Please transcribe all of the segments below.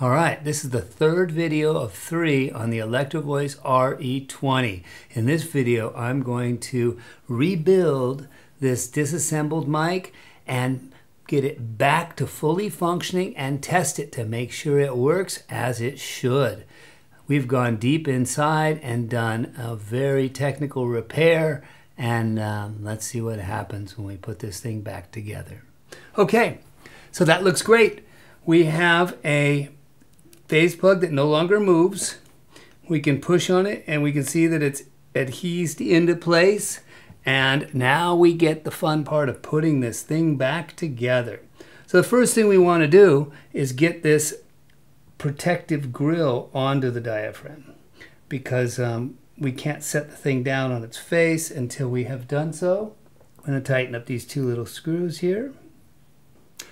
All right, this is the third video of three on the Electro-Voice RE20. In this video, I'm going to rebuild this disassembled mic and get it back to fully functioning and test it to make sure it works as it should. We've gone deep inside and done a very technical repair and um, let's see what happens when we put this thing back together. Okay, so that looks great. We have a phase plug that no longer moves. We can push on it and we can see that it's adhesed into place. And now we get the fun part of putting this thing back together. So the first thing we want to do is get this protective grill onto the diaphragm because um, we can't set the thing down on its face until we have done so. I'm going to tighten up these two little screws here.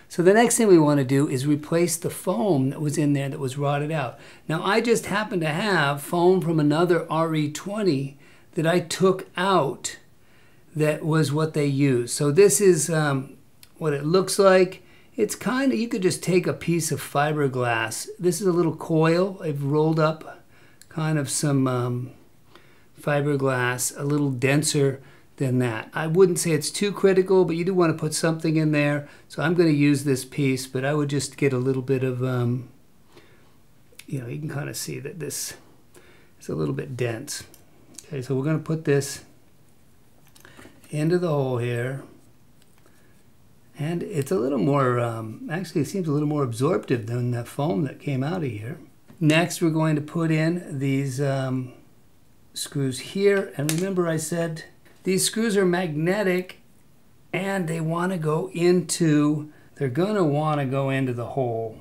So the next thing we want to do is replace the foam that was in there that was rotted out. Now I just happen to have foam from another RE20 that I took out that was what they used. So this is um, what it looks like. It's kind of, you could just take a piece of fiberglass. This is a little coil. I've rolled up kind of some um, fiberglass, a little denser than that. I wouldn't say it's too critical, but you do want to put something in there. So I'm going to use this piece, but I would just get a little bit of, um, you know, you can kind of see that this is a little bit dense. Okay, so we're going to put this into the hole here. And it's a little more, um, actually it seems a little more absorptive than the foam that came out of here. Next we're going to put in these um, screws here. And remember I said these screws are magnetic and they want to go into, they're going to want to go into the hole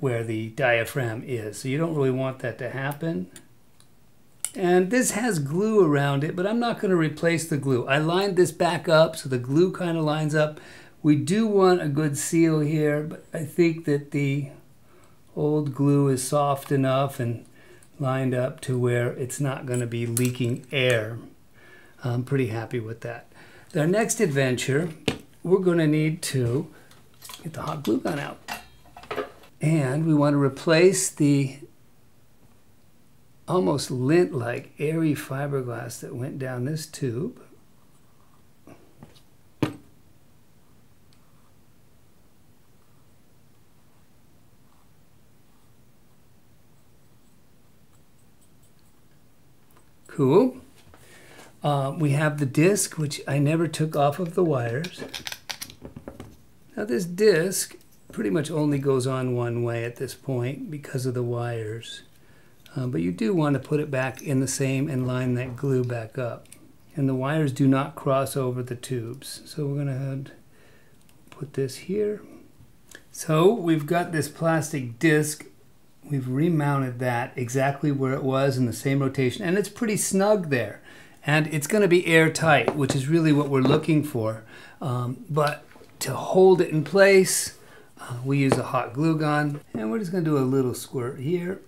where the diaphragm is. So you don't really want that to happen. And this has glue around it, but I'm not going to replace the glue. I lined this back up so the glue kind of lines up. We do want a good seal here, but I think that the old glue is soft enough and lined up to where it's not going to be leaking air. I'm pretty happy with that. Our next adventure, we're going to need to get the hot glue gun out. And we want to replace the almost lint-like airy fiberglass that went down this tube. Cool. Uh, we have the disc, which I never took off of the wires. Now this disc pretty much only goes on one way at this point because of the wires. Uh, but you do want to put it back in the same and line that glue back up. And the wires do not cross over the tubes. So we're going to put this here. So we've got this plastic disc. We've remounted that exactly where it was in the same rotation. And it's pretty snug there and it's going to be airtight, which is really what we're looking for. Um, but to hold it in place, uh, we use a hot glue gun, and we're just going to do a little squirt here.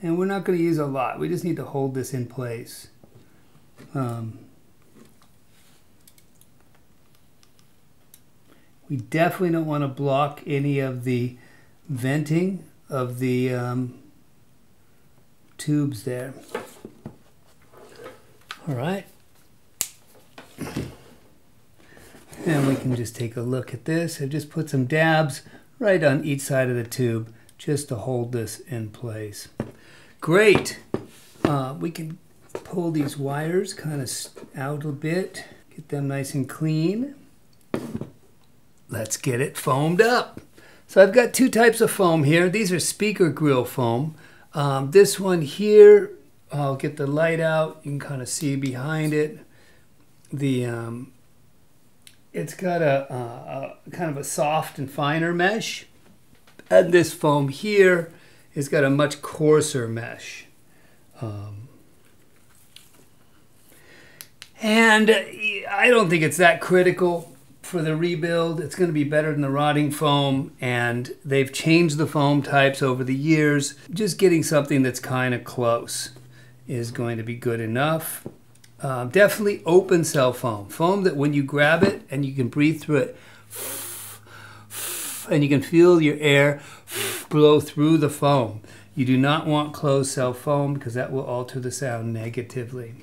And we're not going to use a lot. We just need to hold this in place. Um, we definitely don't want to block any of the venting of the um, tubes there. All right. And we can just take a look at this. I've just put some dabs right on each side of the tube just to hold this in place. Great. Uh, we can pull these wires kind of out a bit, get them nice and clean. Let's get it foamed up. So I've got two types of foam here. These are speaker grill foam. Um, this one here, I'll get the light out. You can kind of see behind it. The um, it's got a, a, a, kind of a soft and finer mesh, and this foam here has got a much coarser mesh. Um, and I don't think it's that critical for the rebuild. It's going to be better than the rotting foam, and they've changed the foam types over the years. Just getting something that's kind of close is going to be good enough. Uh, definitely open cell foam. Foam that when you grab it and you can breathe through it, and you can feel your air blow through the foam. You do not want closed cell foam because that will alter the sound negatively.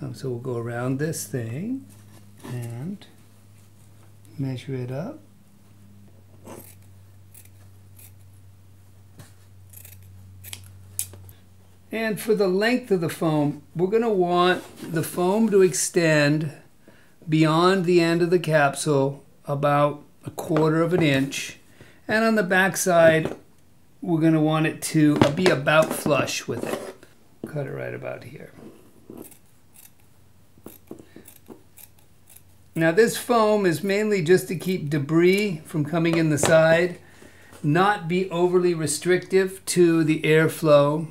Um, so we'll go around this thing and measure it up. And for the length of the foam, we're going to want the foam to extend beyond the end of the capsule about a quarter of an inch. And on the back side, we're going to want it to be about flush with it. Cut it right about here. Now this foam is mainly just to keep debris from coming in the side, not be overly restrictive to the airflow.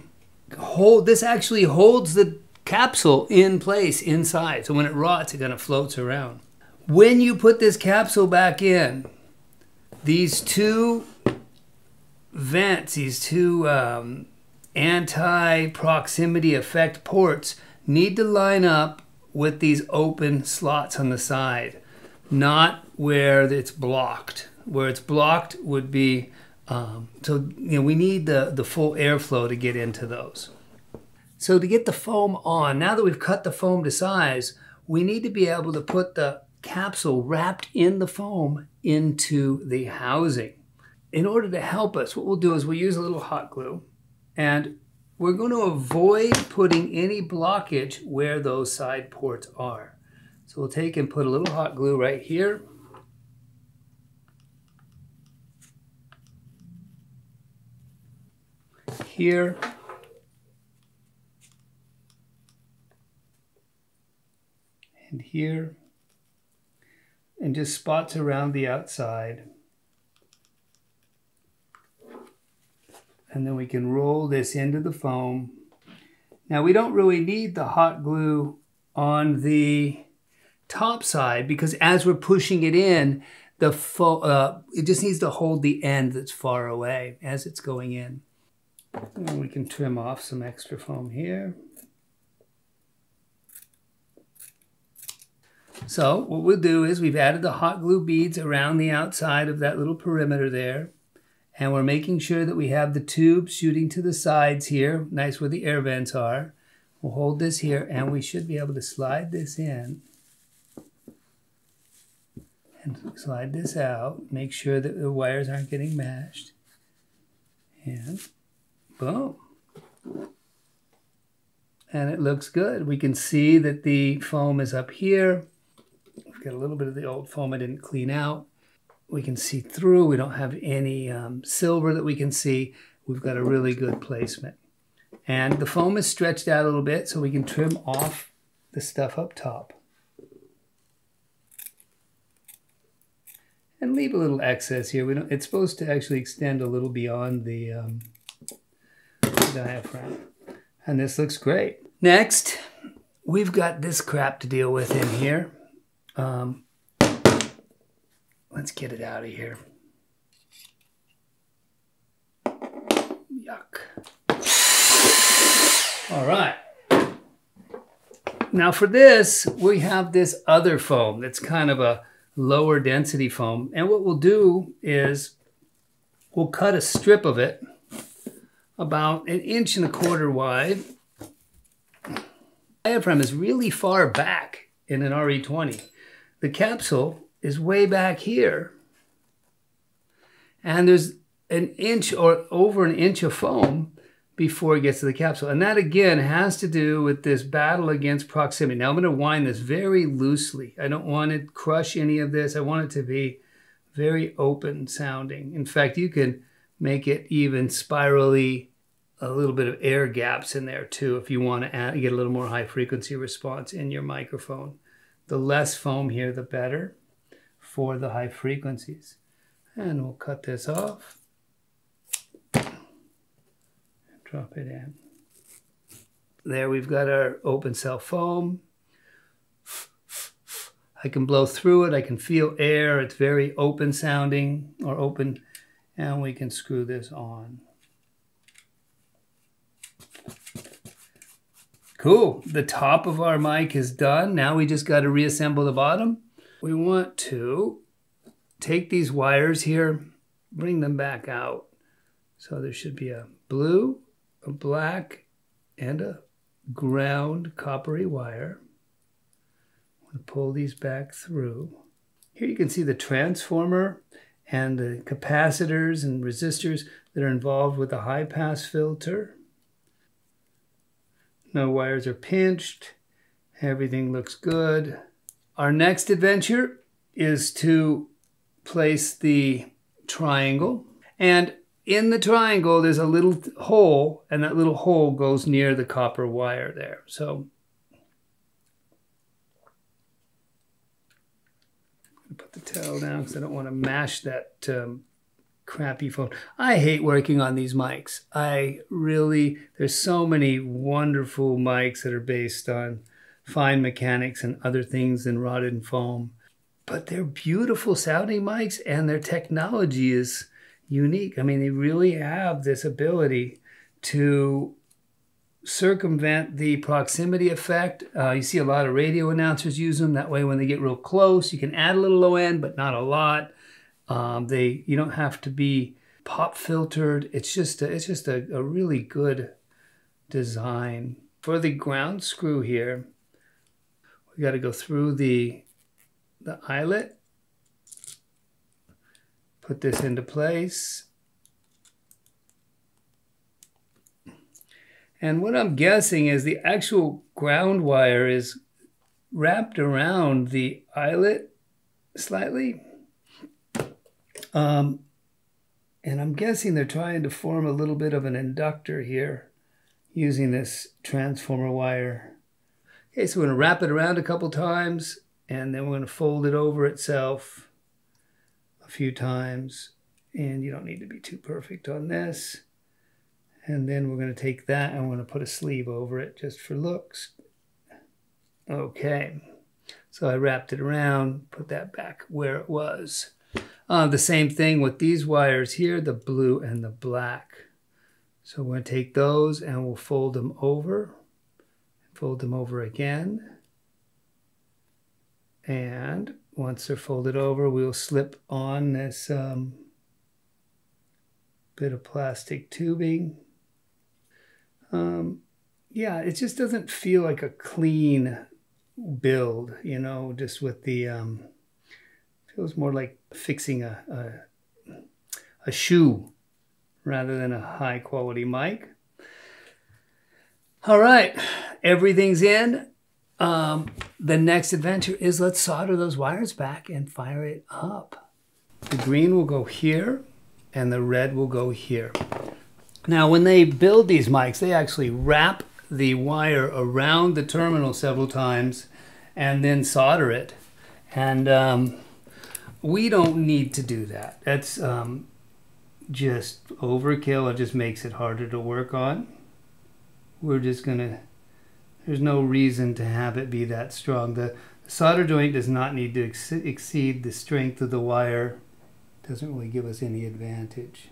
Hold, this actually holds the capsule in place inside. So when it rots, it kind of floats around. When you put this capsule back in, these two vents, these two um, anti-proximity effect ports need to line up with these open slots on the side, not where it's blocked. Where it's blocked would be, um, so you know, we need the, the full airflow to get into those. So to get the foam on, now that we've cut the foam to size, we need to be able to put the capsule wrapped in the foam into the housing. In order to help us, what we'll do is we'll use a little hot glue and we're going to avoid putting any blockage where those side ports are. So we'll take and put a little hot glue right here. Here. And here. And just spots around the outside. And then we can roll this into the foam. Now we don't really need the hot glue on the top side because as we're pushing it in, the uh, it just needs to hold the end that's far away as it's going in. And we can trim off some extra foam here. So what we'll do is we've added the hot glue beads around the outside of that little perimeter there. And we're making sure that we have the tube shooting to the sides here, nice where the air vents are. We'll hold this here and we should be able to slide this in and slide this out. Make sure that the wires aren't getting mashed. And boom. And it looks good. We can see that the foam is up here. We've got a little bit of the old foam I didn't clean out we can see through. We don't have any um, silver that we can see. We've got a really good placement. And the foam is stretched out a little bit so we can trim off the stuff up top. And leave a little excess here. We don't, it's supposed to actually extend a little beyond the um, diaphragm. And this looks great. Next, we've got this crap to deal with in here. Um, Let's get it out of here. Yuck. All right. Now for this, we have this other foam that's kind of a lower density foam. And what we'll do is we'll cut a strip of it about an inch and a quarter wide. The diaphragm is really far back in an RE20. The capsule is way back here. And there's an inch or over an inch of foam before it gets to the capsule. And that again has to do with this battle against proximity. Now I'm going to wind this very loosely. I don't want to crush any of this. I want it to be very open sounding. In fact, you can make it even spirally a little bit of air gaps in there too if you want to add, get a little more high frequency response in your microphone. The less foam here, the better for the high frequencies. And we'll cut this off. Drop it in. There we've got our open cell foam. I can blow through it. I can feel air. It's very open sounding or open. And we can screw this on. Cool. The top of our mic is done. Now we just got to reassemble the bottom we want to take these wires here bring them back out. So there should be a blue, a black, and a ground coppery wire. I'm going to pull these back through. Here you can see the transformer and the capacitors and resistors that are involved with the high pass filter. No wires are pinched. Everything looks good. Our next adventure is to place the triangle. And in the triangle, there's a little hole, and that little hole goes near the copper wire there. So put the towel down because I don't want to mash that um, crappy phone. I hate working on these mics. I really, there's so many wonderful mics that are based on fine mechanics and other things than rotted foam. But they're beautiful sounding mics and their technology is unique. I mean, they really have this ability to circumvent the proximity effect. Uh, you see a lot of radio announcers use them. That way, when they get real close, you can add a little low end, but not a lot. Um, they you don't have to be pop filtered. It's just a, it's just a, a really good design. For the ground screw here, we got to go through the the eyelet, put this into place, And what I'm guessing is the actual ground wire is wrapped around the eyelet slightly. Um, and I'm guessing they're trying to form a little bit of an inductor here using this transformer wire. Okay, so we're to wrap it around a couple times and then we're to fold it over itself a few times. And you don't need to be too perfect on this. And then we're going to take that and we're to put a sleeve over it just for looks. Okay, so I wrapped it around, put that back where it was. Uh, the same thing with these wires here, the blue and the black. So we're going to take those and we'll fold them over, fold them over again. And once they're folded over, we'll slip on this um, bit of plastic tubing um, yeah, it just doesn't feel like a clean build, you know, just with the, um, feels more like fixing a, a, a shoe rather than a high quality mic. All right, everything's in. Um, the next adventure is let's solder those wires back and fire it up. The green will go here and the red will go here. Now, when they build these mics, they actually wrap the wire around the terminal several times and then solder it. And um, we don't need to do that. That's um, just overkill. It just makes it harder to work on. We're just going to, there's no reason to have it be that strong. The, solder joint does not need to ex exceed the strength of the wire. Doesn't really give us any advantage.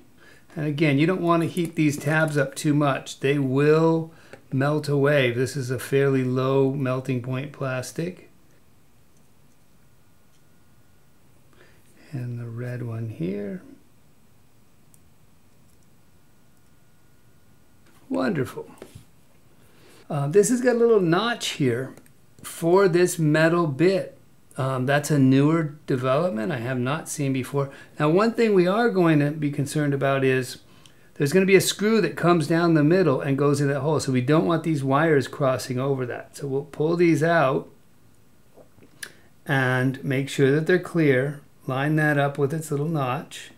And again, you don't want to heat these tabs up too much. They will melt away. This is a fairly low melting point plastic. And the red one here. Wonderful. Uh, this has got a little notch here for this metal bit. Um, that's a newer development I have not seen before. Now, one thing we are going to be concerned about is there's going to be a screw that comes down the middle and goes in that hole. So we don't want these wires crossing over that. So we'll pull these out and make sure that they're clear. Line that up with its little notch.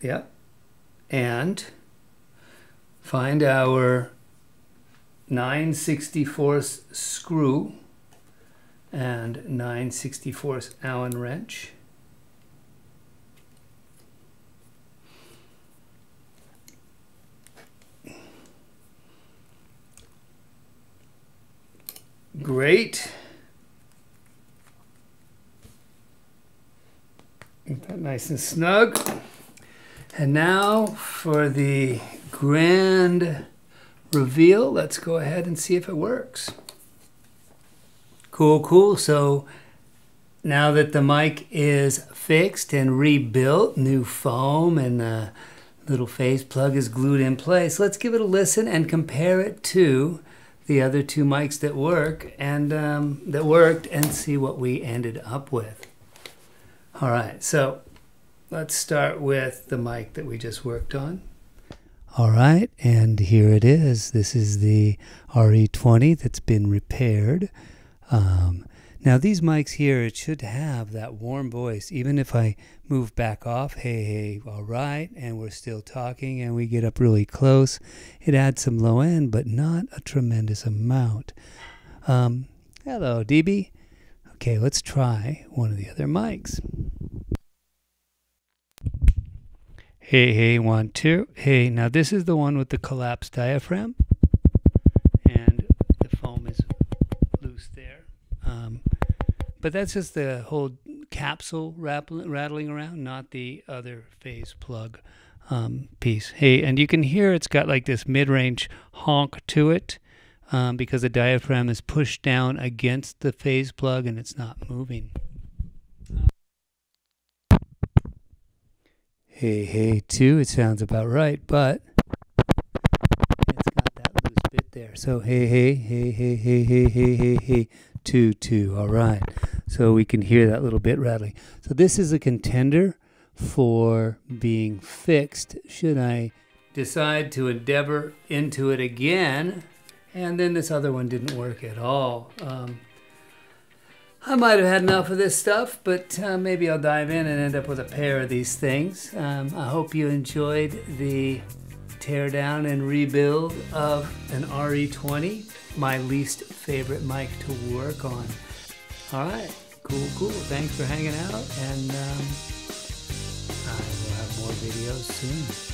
Yep. And find our 9 64 screw and 9 64 Allen wrench. Great. Get that nice and snug. And now for the grand reveal. Let's go ahead and see if it works. Cool, cool. So now that the mic is fixed and rebuilt, new foam and the little phase plug is glued in place, let's give it a listen and compare it to the other two mics that work and um, that worked and see what we ended up with. All right, so let's start with the mic that we just worked on. All right, and here it is. This is the RE20 that's been repaired. Um, now these mics here, it should have that warm voice. Even if I move back off, hey, hey, all right, and we're still talking and we get up really close, it adds some low end, but not a tremendous amount. Um, hello, DB. Okay, let's try one of the other mics. Hey, hey, one, two. Hey, now this is the one with the collapsed diaphragm. And the foam is loose there. Um, but that's just the whole capsule rattling around, not the other phase plug um, piece. Hey, and you can hear it's got like this mid-range honk to it um, because the diaphragm is pushed down against the phase plug and it's not moving. Hey, hey, two, it sounds about right, but it's got that loose bit there. So, hey, hey, hey, hey, hey, hey, hey, hey, hey, two, two. All right. So we can hear that little bit rattling. So this is a contender for being fixed should I decide to endeavor into it again. And then this other one didn't work at all. Um, I might have had enough of this stuff, but uh, maybe I'll dive in and end up with a pair of these things. Um, I hope you enjoyed the tear down and rebuild of an RE20, my least favorite mic to work on. All right, cool, cool. Thanks for hanging out, and um, I will have more videos soon.